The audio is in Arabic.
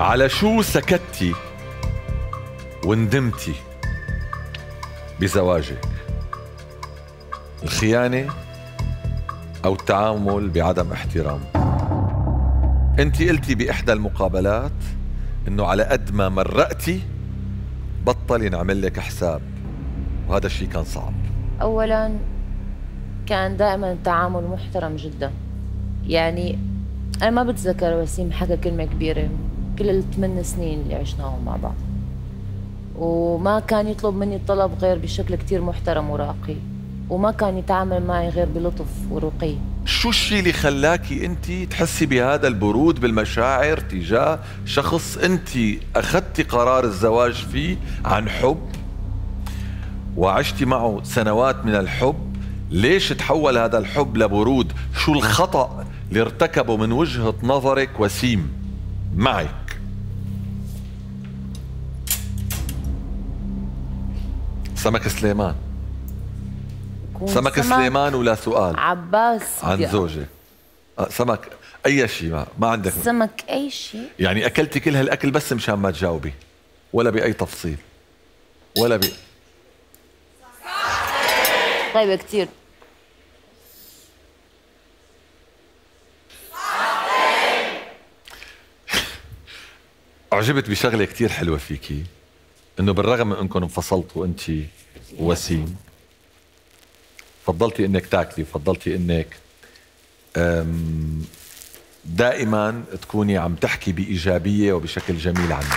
على شو سكتتي وندمتي بزواجك؟ الخيانة أو التعامل بعدم احترام؟ أنت قلتي بإحدى المقابلات أنه على قد ما مرقتي بطل نعمل لك حساب وهذا الشيء كان صعب. أولا كان دائما التعامل محترم جدا. يعني أنا ما بتذكر وسيم حكى كلمة كبيرة كل الثمان سنين اللي عشناهم مع بعض. وما كان يطلب مني الطلب غير بشكل كتير محترم وراقي وما كان يتعامل معي غير بلطف ورقي. شو الشيء اللي خلاكي انت تحسي بهذا البرود بالمشاعر تجاه شخص انت اخذتي قرار الزواج فيه عن حب وعشتي معه سنوات من الحب؟ ليش تحول هذا الحب لبرود؟ شو الخطأ اللي ارتكبه من وجهة نظرك وسيم؟ معك سمك سليمان. سمك سليمان ولا سؤال؟ عباس. عن زوجة آه، سمك أي شيء ما, ما عندك. سمك أي شيء؟ يعني اكلتي كل هالأكل بس مشان ما تجاوبي. ولا بأي تفصيل. ولا ب طيب كثير أعجبت بشغلة كتير حلوة فيكي. إنه بالرغم من إنكم انفصلتوا أنت ووسيم فضلتي إنك تاكلي فضلتي إنك دائما تكوني عم تحكي بإيجابية وبشكل جميل عنه